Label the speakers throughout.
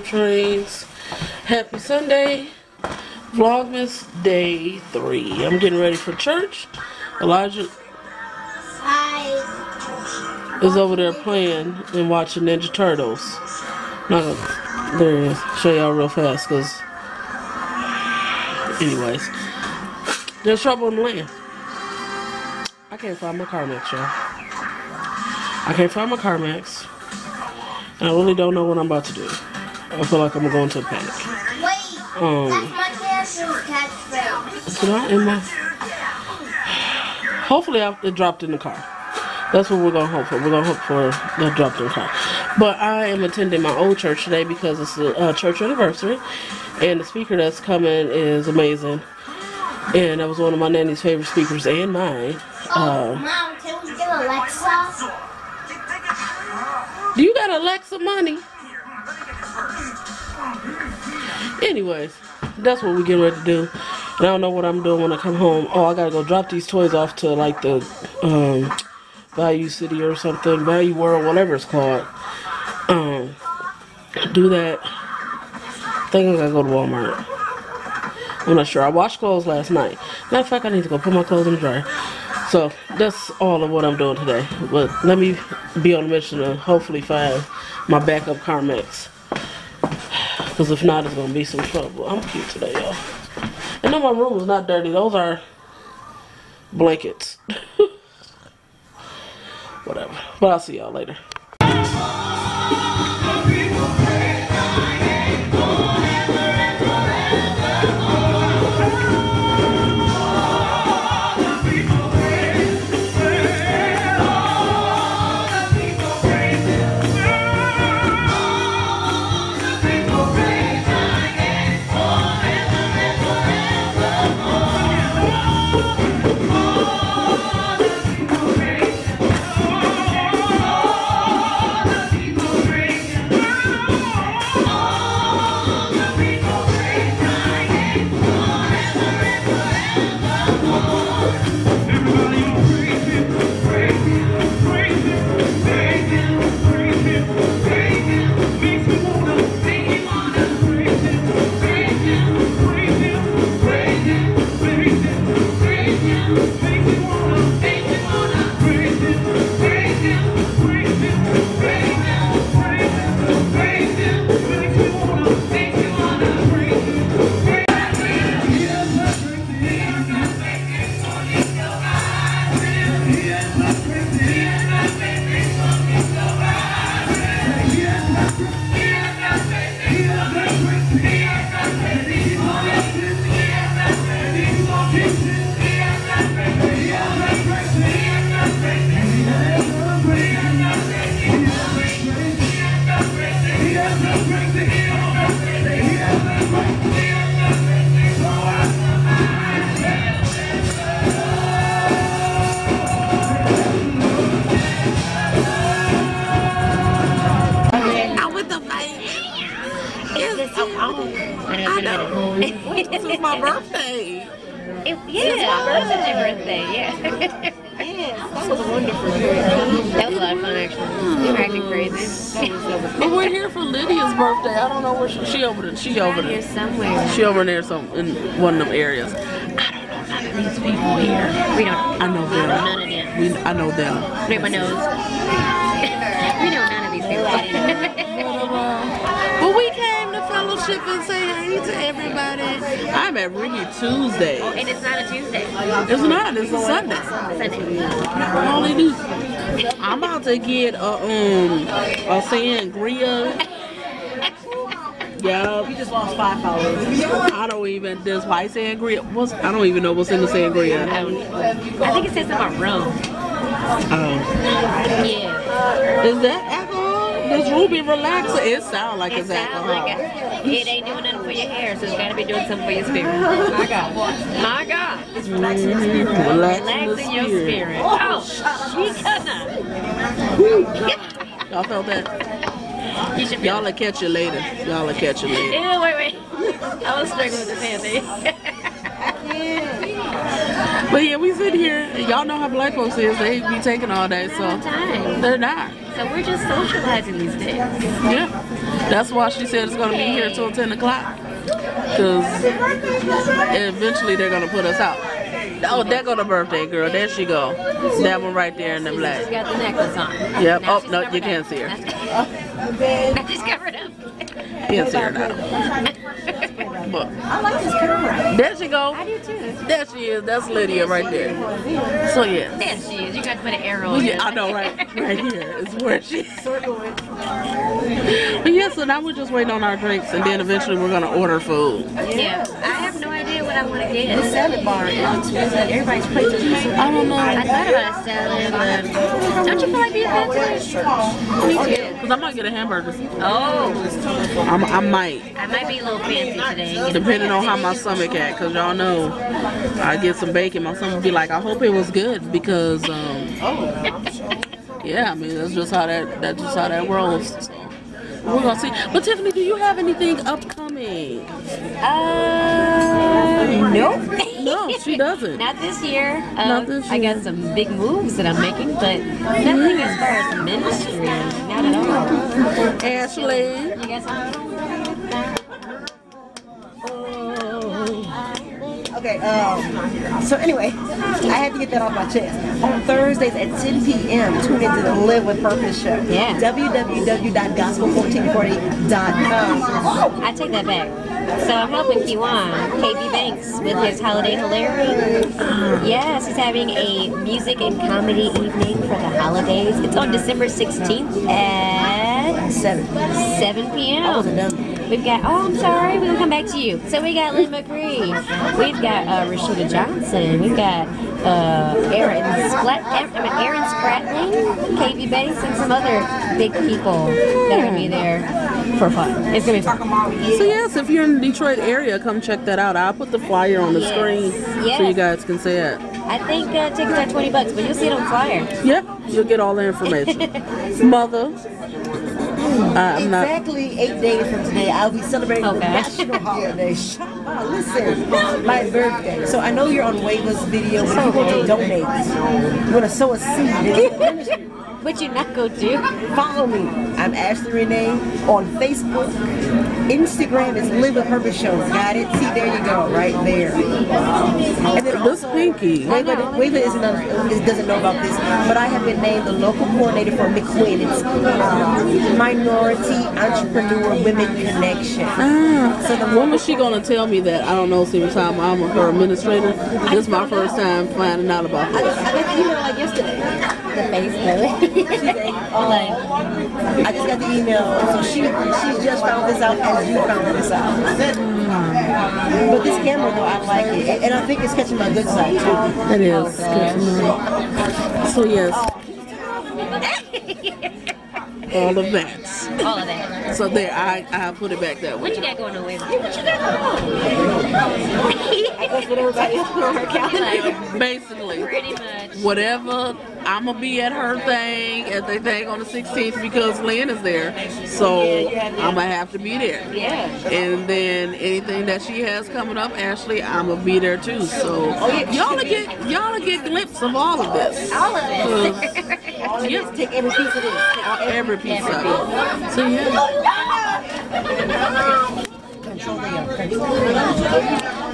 Speaker 1: trains. Happy Sunday. Vlogmas day three. I'm getting ready for church. Elijah
Speaker 2: Hi.
Speaker 1: is over there playing and watching Ninja Turtles. Not there is. Show y'all real fast, cause anyways, there's trouble in the land. I can't find my Carmex, y'all. I can't find my Carmex. And I really don't know what I'm about to do. I feel like I'm gonna go a panic.
Speaker 2: Wait.
Speaker 1: Um,
Speaker 2: That's my catchphrase. catchphrase.
Speaker 1: It's not in my. Hopefully, I, it dropped in the car. That's what we're gonna hope for. We're gonna hope for that dropped in the car. But I am attending my old church today because it's a uh, church anniversary, and the speaker that's coming is amazing. And that was one of my nanny's favorite speakers and mine.
Speaker 2: Oh,
Speaker 1: Uh,
Speaker 2: Mom, can we get Alexa?
Speaker 1: do you got Alexa money? Anyways, that's what we're getting ready to do. And I don't know what I'm doing when I come home. Oh, I gotta go drop these toys off to like the um, Value City or something, Value World, whatever it's called. Um, do that. I think I gotta go to Walmart. I'm not sure. I washed clothes last night. Matter of fact, I need to go put my clothes in the dryer. So that's all of what I'm doing today. But let me be on a mission to hopefully find my backup Carmex. Because if not, it's going to be some trouble. I'm cute today, y'all. And no, my room is not dirty. Those are blankets. Whatever. But I'll see y'all later.
Speaker 3: Yeah, birthday, birthday, yeah.
Speaker 1: That was wonderful.
Speaker 3: that was a lot of fun, actually. You were acting crazy.
Speaker 1: But we're here for Lydia's birthday. I don't know where she, she over there. She over
Speaker 3: Here
Speaker 1: there.
Speaker 3: somewhere.
Speaker 1: She over there some in one of them areas. I don't know none of these people here.
Speaker 3: We don't.
Speaker 1: I know them.
Speaker 3: None of them.
Speaker 1: We, I know them.
Speaker 3: My nose. we know none of these people.
Speaker 1: But we came to fellowship and say hey to everybody. I'm at Ruby Tuesday.
Speaker 3: and it's not a Tuesday.
Speaker 1: It's not. It's a Sunday.
Speaker 3: Sunday.
Speaker 1: Hallelujah. I'm about to get a um a sangria. Yeah,
Speaker 4: You just lost five followers.
Speaker 1: I don't even this white sangria. What's I don't even know what's in the sangria.
Speaker 3: I, don't, I think it says something about rum.
Speaker 1: Um,
Speaker 3: Yeah.
Speaker 1: is that alcohol? This Ruby relaxer. It sounds like
Speaker 3: It
Speaker 1: it's
Speaker 3: sounds
Speaker 1: alcohol.
Speaker 3: like it, it ain't doing nothing for your hair, so it's gotta be doing something for your spirit. My God. My God.
Speaker 4: It's relaxing your spirit.
Speaker 1: Relaxing
Speaker 3: Relaxing your
Speaker 1: spirit.
Speaker 3: spirit. Oh, she couldn't.
Speaker 1: Y'all felt that? Y'all will catch you later. Y'all will catch you later.
Speaker 3: Ew, wait, wait. I was struggling with the thing.
Speaker 1: But yeah, we sit here. Y'all know how black folks is. They be taking all day, so they're not.
Speaker 3: So we're just socializing these days.
Speaker 1: Yeah. That's why she said it's gonna be here till 10 o'clock. Cause eventually they're gonna put us out. Oh, there go the birthday girl. There she go. That one right there in the
Speaker 3: She's
Speaker 1: black.
Speaker 3: got the necklace on.
Speaker 1: Yep.
Speaker 3: Now
Speaker 1: Oh, no, you can't see her.
Speaker 3: Now she's covered up.
Speaker 1: Can't see her now. But
Speaker 4: I like this camera.
Speaker 1: There she go.
Speaker 3: I do too.
Speaker 1: There she is. That's Lydia right there. So yeah.
Speaker 3: There she is. You got to put an arrow in
Speaker 1: Yeah, I know, right? Right here is where she. But yeah, so now we're just waiting on our drinks, and then eventually we're gonna order food.
Speaker 3: Yeah. What I want to
Speaker 4: The
Speaker 3: get.
Speaker 4: salad bar is everybody's plates are just
Speaker 1: I don't know,
Speaker 3: I thought about a salad, but don't you feel like being fancy? Me too.
Speaker 1: cause I might get a hamburger.
Speaker 3: Oh,
Speaker 1: I'm, I might,
Speaker 3: I might be a little fancy today.
Speaker 1: depending on how my stomach at, cause y'all know I get some bacon. My stomach be like, I hope it was good, because um, yeah, I mean that's just how that that's just how that rolls. So. We're gonna see. But Tiffany, do you have anything upcoming?
Speaker 3: Uh, nope.
Speaker 1: No, she doesn't.
Speaker 3: Not this year. Uh,
Speaker 1: Not this
Speaker 3: I got some big moves that I'm making, but nothing as far as ministry. Not at all.
Speaker 1: Ashley.
Speaker 3: You got something?
Speaker 4: Okay, um, so anyway, I had to get that off my chest. On Thursdays at 10 p.m., tune into the Live with Purpose show.
Speaker 3: Yeah.
Speaker 4: www.gospel1440.com.
Speaker 3: I take that back. So I'm helping Kiwan, KB Banks, with his holiday hilarity. Ah. Yes, he's having a music and comedy evening for the holidays. It's on December 16th at
Speaker 4: Seven.
Speaker 3: 7 p.m.
Speaker 4: I wasn't done.
Speaker 3: We've got, oh, I'm sorry, we'll come back to you. So we got Lynn McCree. We've got uh, Rashida Johnson. We've got uh, Aaron, Splat, Aaron Spratling, KB Banks, and some other big people that are going to be there for fun. It's going to be fun.
Speaker 1: So yes, if you're in the Detroit area, come check that out. I'll put the flyer on the
Speaker 3: Yes.
Speaker 1: screen so you guys can see it.
Speaker 3: I think uh, tickets are 20 bucks, but you'll see it on the flyer.
Speaker 1: Yeah, you'll get all the information. Mother, Uh, I'm not.
Speaker 4: Exactly eight days from today, I'll be celebrating the
Speaker 3: Okay.
Speaker 4: national holiday. Up, Listen, my birthday. So I know you're on Wava's video, but you want to donate, you want to sow a seed in the ministry.
Speaker 3: But you're not going to.
Speaker 4: Follow me. I'm Ashley Renee on Facebook. Instagram is Live with Purpose Show. Got it? See, there you go, right there. And then
Speaker 1: This pinky.
Speaker 4: Wava, Wava is another, doesn't know about this, but I have been named the local coordinator for McQuinn. It's um, Minority Entrepreneur Women Connection.
Speaker 1: Ah, so the when was she gonna tell me that? I don't know. See, time I'm her administrator. This is my first time finding out about this.
Speaker 4: I got the email like yesterday.
Speaker 3: The.
Speaker 4: She's a, um, I just got the email, so she she just found this out as you found this out. But this camera though, I like it, and I think it's catching my good side too.
Speaker 1: It is. So yes, all of that.
Speaker 3: All of that.
Speaker 1: So there, I I put it back that way.
Speaker 3: What you got going on with What you got going
Speaker 4: That's what everybody else put on her calendar.
Speaker 1: Basically,
Speaker 3: pretty much.
Speaker 1: whatever. I'm gonna be at her thing at the thing on the 16th because Lynn is there. So I'm gonna have to be there.
Speaker 3: Yeah.
Speaker 1: And then anything that she has coming up, Ashley, I'm gonna be there too. So
Speaker 4: Oh,
Speaker 1: y'all get y'all get glimpse of all of this.
Speaker 3: All of it.
Speaker 1: 'Cause
Speaker 4: All of
Speaker 1: Yeah.
Speaker 4: take every piece of this.
Speaker 1: Every piece of it. So yeah.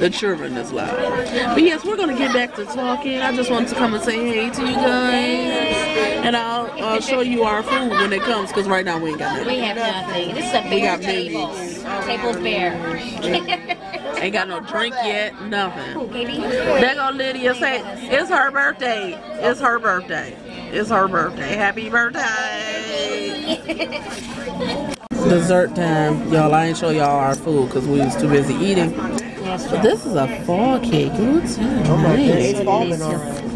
Speaker 4: Control the control.
Speaker 1: Children is loud. But yes, we're gonna get back to talking. I just wanted to come and say hey to you guys, and I'll uh, show you our food when it comes. Cause right now we ain't got nothing.
Speaker 3: We have nothing. This is a
Speaker 1: We
Speaker 3: bare
Speaker 1: got
Speaker 3: table.
Speaker 1: babies.
Speaker 3: Table's bare.
Speaker 1: Ain't got no drink yet. Nothing.
Speaker 3: Katie?
Speaker 1: There go Lydia say it's her birthday. It's her birthday. It's her birthday. Happy birthday. Dessert time. Y'all, I ain't show y'all our food because we was too busy eating. This is a fall cake. What's oh my
Speaker 4: It's falling already.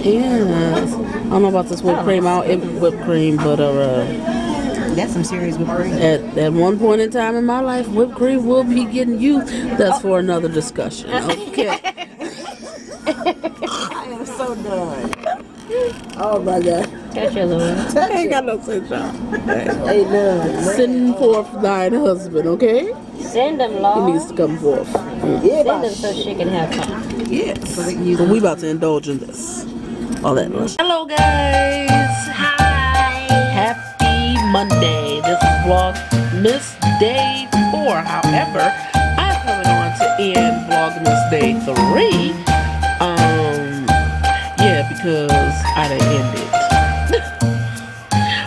Speaker 1: It is. I don't know about this whipped cream. I'll eat whipped cream, but uh,
Speaker 4: That's some serious whipped cream.
Speaker 1: at, at one point in time in my life, whipped cream will be getting you. That's for another discussion. Okay.
Speaker 4: I am so done. Oh my God.
Speaker 3: Touch your Lord.
Speaker 1: Touch I ain't got no sunshine.
Speaker 4: ain't none.
Speaker 1: Send forth thine husband, okay?
Speaker 3: Send
Speaker 1: him,
Speaker 3: Lord.
Speaker 1: He needs to come forth.
Speaker 4: Yeah,
Speaker 3: Send him so she can have fun.
Speaker 1: Yes. But we about to indulge in this. All that much. Hello, guys.
Speaker 3: Hi.
Speaker 1: Happy Monday. This is Vlogmas Day 4. However, I'm coming on to end Vlogmas Day 3 because I didn't end it.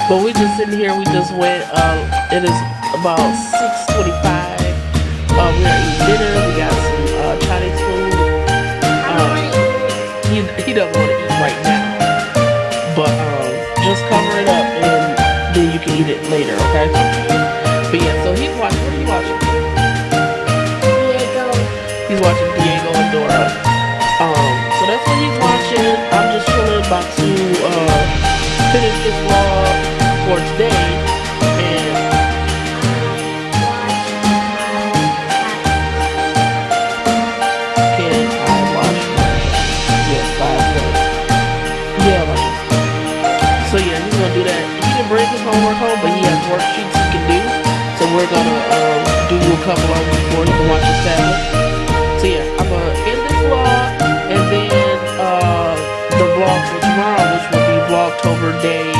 Speaker 1: but we just sitting here. We just went. Uh, it is about 6:25. Uh, we are eating dinner. We got some uh, Chinese food. Um, he he doesn't. Blocked for tomorrow, which will be blocked over Day.